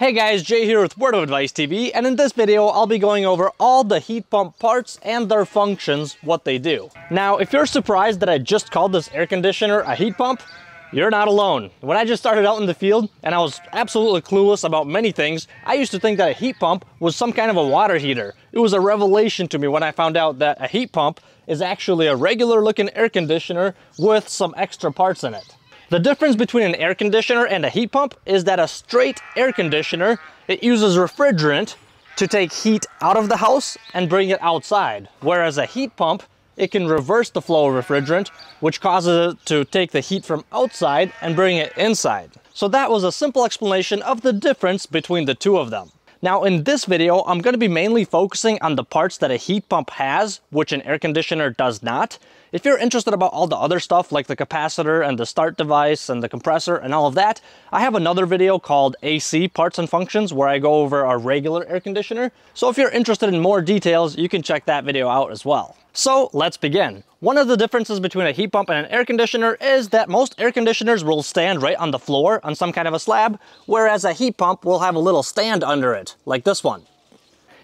Hey guys, Jay here with Word of Advice TV, and in this video, I'll be going over all the heat pump parts and their functions, what they do. Now, if you're surprised that I just called this air conditioner a heat pump, you're not alone. When I just started out in the field and I was absolutely clueless about many things, I used to think that a heat pump was some kind of a water heater. It was a revelation to me when I found out that a heat pump is actually a regular looking air conditioner with some extra parts in it. The difference between an air conditioner and a heat pump is that a straight air conditioner, it uses refrigerant to take heat out of the house and bring it outside. Whereas a heat pump, it can reverse the flow of refrigerant, which causes it to take the heat from outside and bring it inside. So that was a simple explanation of the difference between the two of them. Now in this video, I'm going to be mainly focusing on the parts that a heat pump has, which an air conditioner does not, if you're interested about all the other stuff like the capacitor and the start device and the compressor and all of that, I have another video called AC Parts and Functions where I go over a regular air conditioner. So if you're interested in more details, you can check that video out as well. So let's begin. One of the differences between a heat pump and an air conditioner is that most air conditioners will stand right on the floor on some kind of a slab, whereas a heat pump will have a little stand under it, like this one.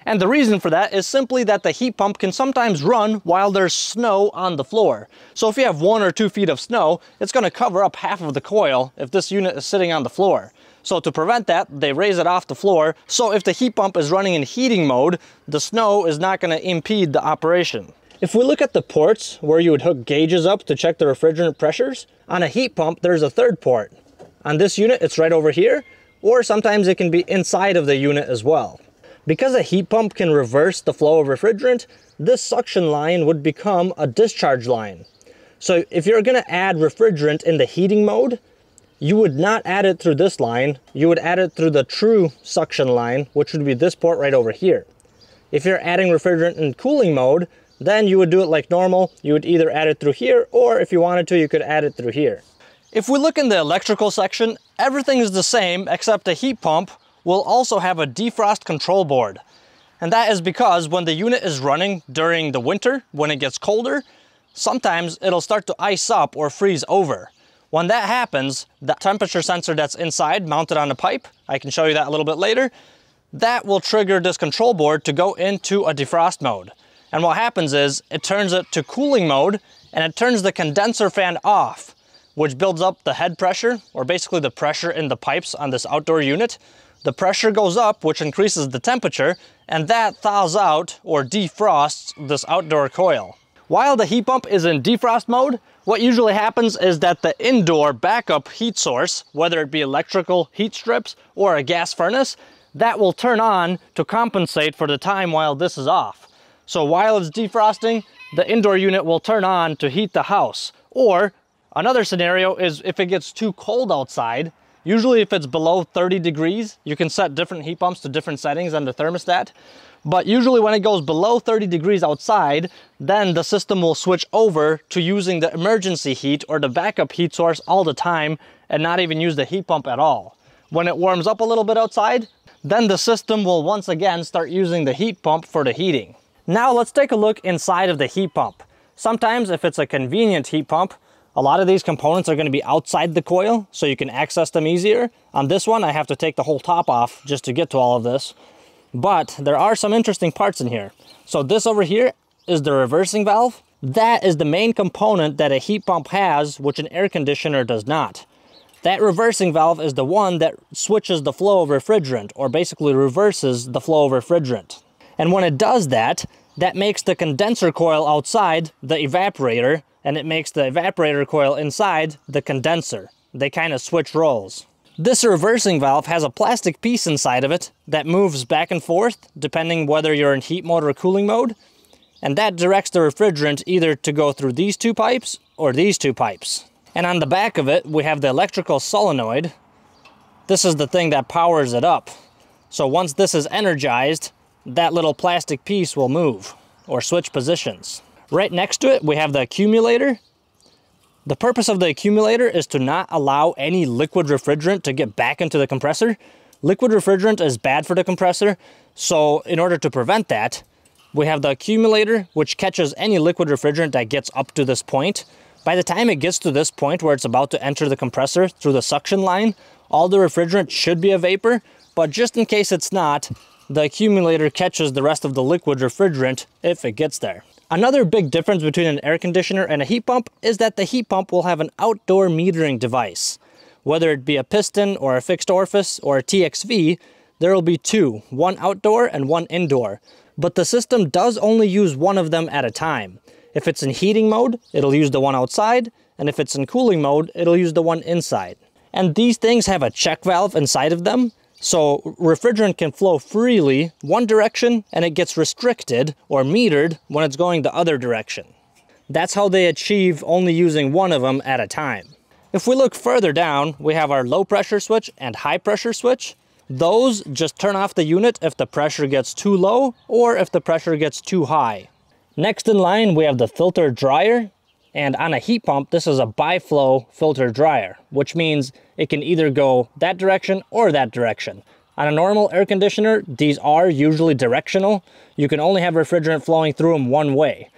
And the reason for that is simply that the heat pump can sometimes run while there's snow on the floor. So if you have one or two feet of snow, it's gonna cover up half of the coil if this unit is sitting on the floor. So to prevent that, they raise it off the floor. So if the heat pump is running in heating mode, the snow is not gonna impede the operation. If we look at the ports where you would hook gauges up to check the refrigerant pressures, on a heat pump, there's a third port. On this unit, it's right over here, or sometimes it can be inside of the unit as well. Because a heat pump can reverse the flow of refrigerant, this suction line would become a discharge line. So if you're gonna add refrigerant in the heating mode, you would not add it through this line, you would add it through the true suction line, which would be this port right over here. If you're adding refrigerant in cooling mode, then you would do it like normal. You would either add it through here, or if you wanted to, you could add it through here. If we look in the electrical section, everything is the same except a heat pump will also have a defrost control board. And that is because when the unit is running during the winter, when it gets colder, sometimes it'll start to ice up or freeze over. When that happens, the temperature sensor that's inside mounted on a pipe, I can show you that a little bit later, that will trigger this control board to go into a defrost mode. And what happens is it turns it to cooling mode and it turns the condenser fan off, which builds up the head pressure or basically the pressure in the pipes on this outdoor unit the pressure goes up, which increases the temperature, and that thaws out or defrosts this outdoor coil. While the heat pump is in defrost mode, what usually happens is that the indoor backup heat source, whether it be electrical heat strips or a gas furnace, that will turn on to compensate for the time while this is off. So while it's defrosting, the indoor unit will turn on to heat the house. Or another scenario is if it gets too cold outside, Usually if it's below 30 degrees, you can set different heat pumps to different settings on the thermostat. But usually when it goes below 30 degrees outside, then the system will switch over to using the emergency heat or the backup heat source all the time and not even use the heat pump at all. When it warms up a little bit outside, then the system will once again start using the heat pump for the heating. Now let's take a look inside of the heat pump. Sometimes if it's a convenient heat pump, a lot of these components are going to be outside the coil, so you can access them easier. On this one, I have to take the whole top off just to get to all of this. But there are some interesting parts in here. So this over here is the reversing valve. That is the main component that a heat pump has, which an air conditioner does not. That reversing valve is the one that switches the flow of refrigerant, or basically reverses the flow of refrigerant. And when it does that, that makes the condenser coil outside, the evaporator, and it makes the evaporator coil inside the condenser. They kind of switch roles. This reversing valve has a plastic piece inside of it that moves back and forth depending whether you're in heat mode or cooling mode. And that directs the refrigerant either to go through these two pipes or these two pipes. And on the back of it, we have the electrical solenoid. This is the thing that powers it up. So once this is energized, that little plastic piece will move or switch positions. Right next to it, we have the accumulator. The purpose of the accumulator is to not allow any liquid refrigerant to get back into the compressor. Liquid refrigerant is bad for the compressor, so in order to prevent that, we have the accumulator, which catches any liquid refrigerant that gets up to this point. By the time it gets to this point where it's about to enter the compressor through the suction line, all the refrigerant should be a vapor, but just in case it's not, the accumulator catches the rest of the liquid refrigerant if it gets there. Another big difference between an air conditioner and a heat pump is that the heat pump will have an outdoor metering device. Whether it be a piston or a fixed orifice or a TXV, there will be two, one outdoor and one indoor. But the system does only use one of them at a time. If it's in heating mode, it'll use the one outside, and if it's in cooling mode, it'll use the one inside. And these things have a check valve inside of them, so refrigerant can flow freely one direction and it gets restricted or metered when it's going the other direction. That's how they achieve only using one of them at a time. If we look further down, we have our low pressure switch and high pressure switch. Those just turn off the unit if the pressure gets too low or if the pressure gets too high. Next in line, we have the filter dryer. And on a heat pump, this is a bi-flow filter dryer, which means it can either go that direction or that direction. On a normal air conditioner, these are usually directional. You can only have refrigerant flowing through them one way.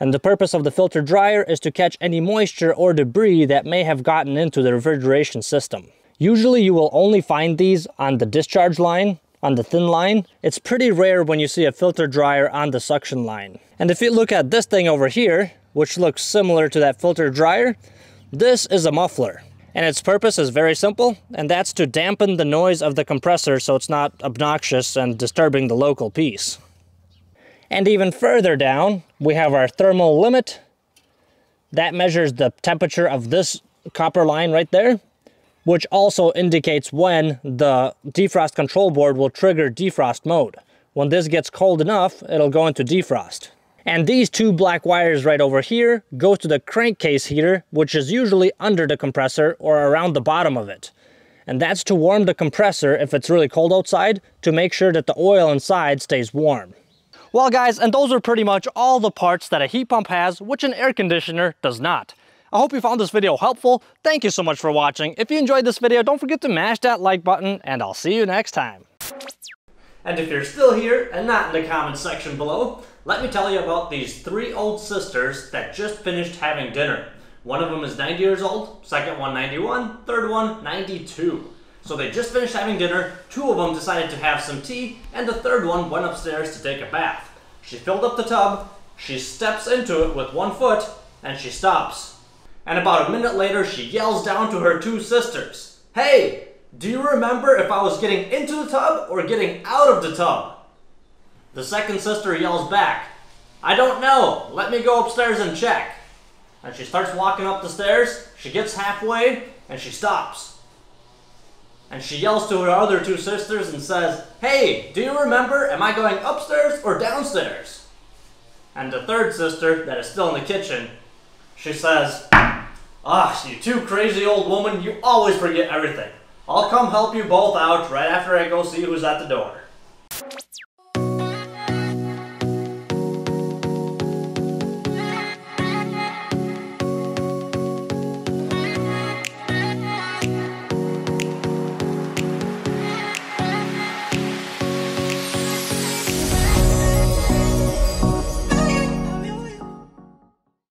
And the purpose of the filter dryer is to catch any moisture or debris that may have gotten into the refrigeration system. Usually you will only find these on the discharge line, on the thin line. It's pretty rare when you see a filter dryer on the suction line. And if you look at this thing over here, which looks similar to that filter dryer, this is a muffler. And its purpose is very simple, and that's to dampen the noise of the compressor so it's not obnoxious and disturbing the local peace. And even further down, we have our thermal limit. That measures the temperature of this copper line right there, which also indicates when the defrost control board will trigger defrost mode. When this gets cold enough, it'll go into defrost. And these two black wires right over here go to the crankcase heater, which is usually under the compressor or around the bottom of it. And that's to warm the compressor if it's really cold outside to make sure that the oil inside stays warm. Well guys, and those are pretty much all the parts that a heat pump has, which an air conditioner does not. I hope you found this video helpful. Thank you so much for watching. If you enjoyed this video, don't forget to mash that like button, and I'll see you next time. And if you're still here and not in the comments section below, let me tell you about these three old sisters that just finished having dinner. One of them is 90 years old, second one 91, third one 92. So they just finished having dinner, two of them decided to have some tea, and the third one went upstairs to take a bath. She filled up the tub, she steps into it with one foot, and she stops. And about a minute later, she yells down to her two sisters, Hey, do you remember if I was getting into the tub or getting out of the tub? The second sister yells back, I don't know. Let me go upstairs and check. And she starts walking up the stairs. She gets halfway and she stops. And she yells to her other two sisters and says, Hey, do you remember? Am I going upstairs or downstairs? And the third sister, that is still in the kitchen, she says, Ah, you two crazy old woman, you always forget everything. I'll come help you both out right after I go see who's at the door.